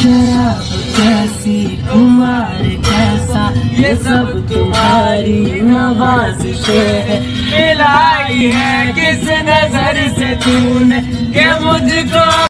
शराब कैसी कुमार कैसा? ये सब तुम्हारी नवाज़ है मिलाई है। किस नज़र से तूने? के मुझको